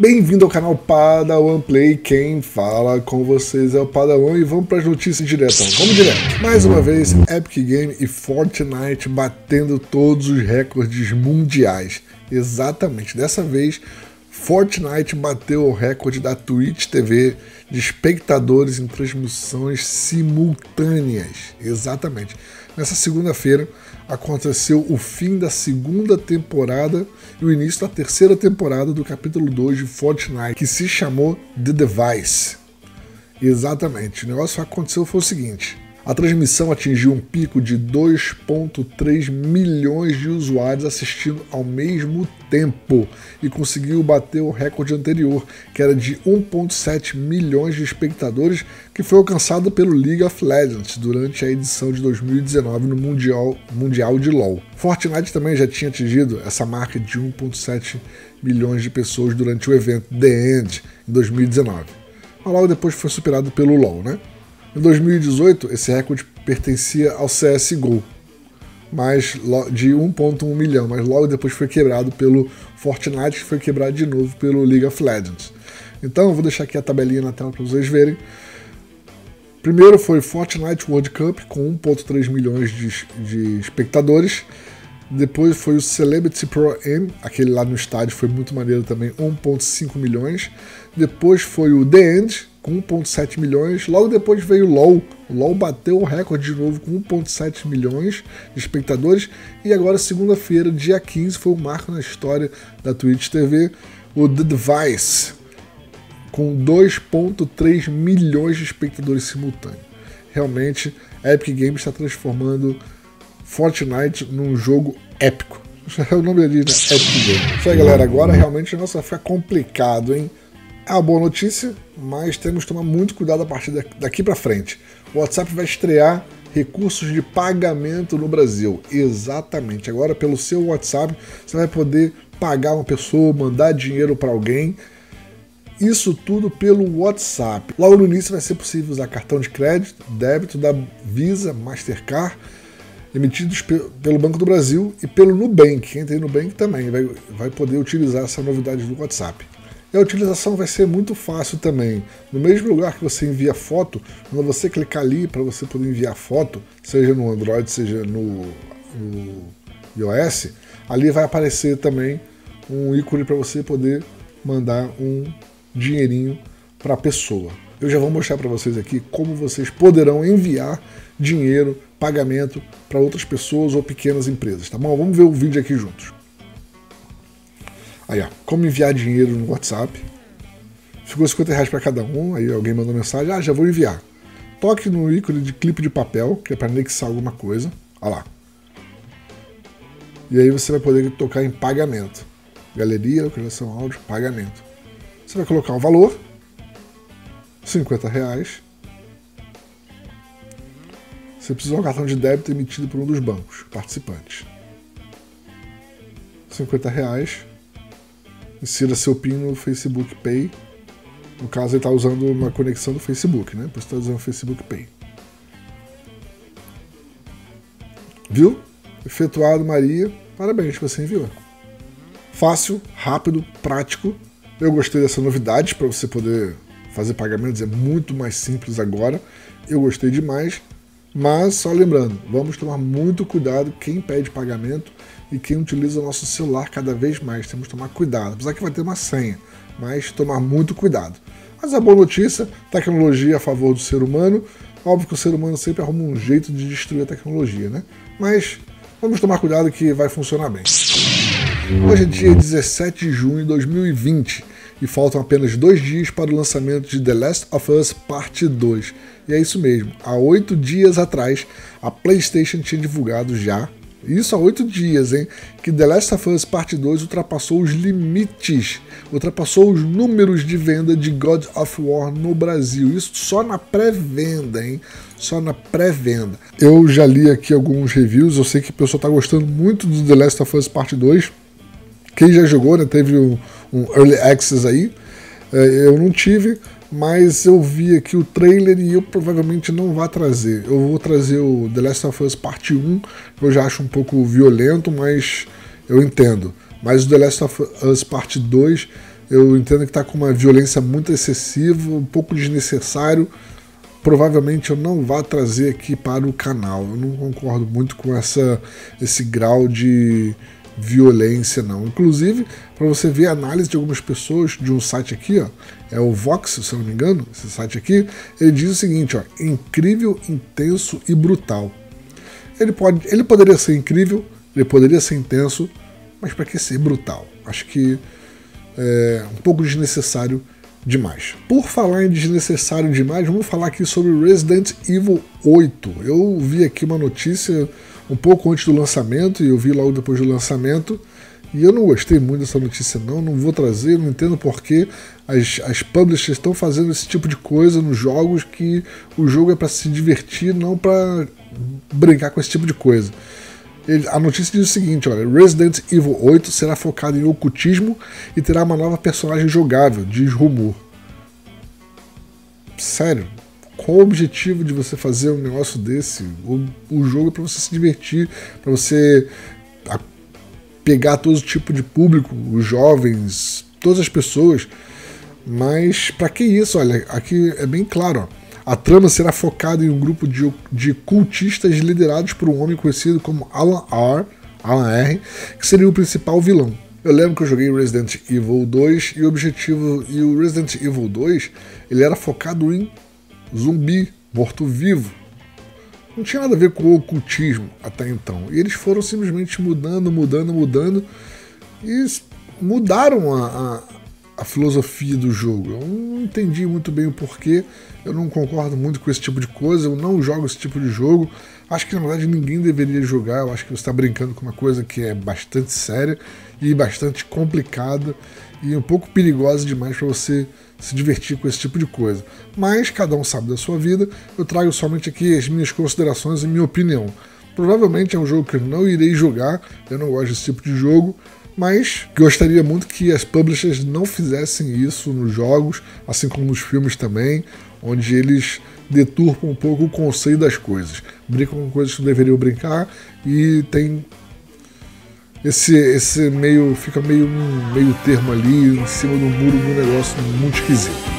Bem-vindo ao canal Padawan Play, quem fala com vocês é o Padawan e vamos para as notícias direto. Vamos direto. Mais uma vez, Epic Game e Fortnite batendo todos os recordes mundiais. Exatamente, dessa vez Fortnite bateu o recorde da Twitch TV de espectadores em transmissões simultâneas. Exatamente. Nessa segunda-feira aconteceu o fim da segunda temporada e o início da terceira temporada do capítulo 2 de Fortnite, que se chamou The Device. Exatamente. O negócio que aconteceu foi o seguinte: a transmissão atingiu um pico de 2,3 milhões de usuários assistindo ao mesmo tempo e conseguiu bater o recorde anterior, que era de 1,7 milhões de espectadores, que foi alcançado pelo League of Legends durante a edição de 2019 no Mundial, mundial de LoL. Fortnite também já tinha atingido essa marca de 1,7 milhões de pessoas durante o evento The End em 2019. Mas logo depois foi superado pelo LoL, né? Em 2018, esse recorde pertencia ao CSGO, mas de 1.1 milhão, mas logo depois foi quebrado pelo Fortnite, que foi quebrado de novo pelo League of Legends. Então, eu vou deixar aqui a tabelinha na tela para vocês verem. Primeiro foi Fortnite World Cup, com 1.3 milhões de, de espectadores. Depois foi o Celebrity Pro M, aquele lá no estádio foi muito maneiro também, 1.5 milhões. Depois foi o The End, com 1.7 milhões. Logo depois veio o LoL. O LoL bateu o recorde de novo com 1.7 milhões de espectadores. E agora, segunda-feira, dia 15, foi um marco na história da Twitch TV, o The Device, com 2.3 milhões de espectadores simultâneos. Realmente, Epic Games está transformando Fortnite num jogo épico. o nome dele, né? Epic Games. Isso aí, galera. Agora realmente o negócio ficar complicado, hein? É uma boa notícia, mas temos que tomar muito cuidado a partir daqui para frente. O WhatsApp vai estrear recursos de pagamento no Brasil. Exatamente. Agora, pelo seu WhatsApp, você vai poder pagar uma pessoa, mandar dinheiro para alguém. Isso tudo pelo WhatsApp. Logo no início vai ser possível usar cartão de crédito, débito da Visa, Mastercard, emitidos pelo Banco do Brasil e pelo Nubank. Quem tem Nubank também vai, vai poder utilizar essa novidade do WhatsApp. E a utilização vai ser muito fácil também. No mesmo lugar que você envia foto, quando você clicar ali para você poder enviar foto, seja no Android, seja no, no iOS, ali vai aparecer também um ícone para você poder mandar um dinheirinho para a pessoa. Eu já vou mostrar para vocês aqui como vocês poderão enviar dinheiro, pagamento para outras pessoas ou pequenas empresas, tá bom? Vamos ver o vídeo aqui juntos. Aí, ó, como enviar dinheiro no WhatsApp. Ficou 50 reais para cada um, aí alguém mandou mensagem, ah, já vou enviar. Toque no ícone de clipe de papel, que é para anexar alguma coisa. Olha lá. E aí você vai poder tocar em pagamento. Galeria, localização áudio, pagamento. Você vai colocar um valor, 50 reais. Você precisa de um cartão de débito emitido por um dos bancos participantes. 50 reais insira seu PIN no Facebook Pay. No caso, ele está usando uma conexão do Facebook, né? Por isso está usando Facebook Pay. Viu? Efetuado, Maria. Parabéns, você enviou. Fácil, rápido, prático. Eu gostei dessa novidade para você poder fazer pagamentos. É muito mais simples agora. Eu gostei demais. Mas só lembrando, vamos tomar muito cuidado quem pede pagamento e quem utiliza o nosso celular cada vez mais. Temos que tomar cuidado. Apesar que vai ter uma senha, mas tomar muito cuidado. Mas a boa notícia, tecnologia a favor do ser humano. Óbvio que o ser humano sempre arruma um jeito de destruir a tecnologia, né? Mas vamos tomar cuidado que vai funcionar bem. Hoje é dia 17 de junho de 2020 e faltam apenas dois dias para o lançamento de The Last of Us Parte 2. E é isso mesmo, há oito dias atrás a PlayStation tinha divulgado já isso há oito dias, hein? Que The Last of Us Parte 2 ultrapassou os limites, ultrapassou os números de venda de God of War no Brasil. Isso só na pré-venda, hein? Só na pré-venda. Eu já li aqui alguns reviews, eu sei que o pessoal tá gostando muito do The Last of Us Parte 2. Quem já jogou, né? Teve um, um Early Access aí. É, eu não tive, mas eu vi aqui o trailer e eu provavelmente não vou trazer. Eu vou trazer o The Last of Us Parte 1, que eu já acho um pouco violento, mas eu entendo. Mas o The Last of Us Parte 2 Eu entendo que está com uma violência muito excessiva, um pouco desnecessário. Provavelmente eu não vá trazer aqui para o canal. Eu não concordo muito com essa, esse grau de violência, não. Inclusive, para você ver a análise de algumas pessoas de um site aqui, ó, é o Vox, se eu não me engano, esse site aqui, ele diz o seguinte, ó, incrível, intenso e brutal. Ele, pode, ele poderia ser incrível, ele poderia ser intenso, mas para que ser brutal? Acho que é um pouco desnecessário demais. Por falar em desnecessário demais, vamos falar aqui sobre Resident Evil 8. Eu vi aqui uma notícia um pouco antes do lançamento e eu vi logo depois do lançamento. E eu não gostei muito dessa notícia, não. Não vou trazer, não entendo porque as, as publishers estão fazendo esse tipo de coisa nos jogos que o jogo é para se divertir, não para brincar com esse tipo de coisa. A notícia diz o seguinte: olha, Resident Evil 8 será focado em ocultismo e terá uma nova personagem jogável, diz rumor. Sério? Qual o objetivo de você fazer um negócio desse? O, o jogo é para você se divertir, para você pegar todo tipo de público, os jovens, todas as pessoas. Mas para que isso? Olha, aqui é bem claro. Ó. A trama será focada em um grupo de, de cultistas liderados por um homem conhecido como Alan R, Alan R, que seria o principal vilão. Eu lembro que eu joguei Resident Evil 2 e o objetivo e o Resident Evil 2 ele era focado em zumbi, morto-vivo. Não tinha nada a ver com o ocultismo até então. E eles foram simplesmente mudando, mudando, mudando e mudaram a, a, a filosofia do jogo. Eu não entendi muito bem o porquê, eu não concordo muito com esse tipo de coisa, eu não jogo esse tipo de jogo. Acho que na verdade ninguém deveria jogar, eu acho que você está brincando com uma coisa que é bastante séria e bastante complicada e um pouco perigosa demais para você se divertir com esse tipo de coisa. Mas cada um sabe da sua vida, eu trago somente aqui as minhas considerações e minha opinião. Provavelmente é um jogo que eu não irei jogar, eu não gosto desse tipo de jogo, mas gostaria muito que as publishers não fizessem isso nos jogos, assim como nos filmes também, onde eles deturpam um pouco o conceito das coisas. Brincam com coisas que deveriam brincar e tem esse, esse meio. fica meio meio termo ali em cima do muro um negócio muito esquisito.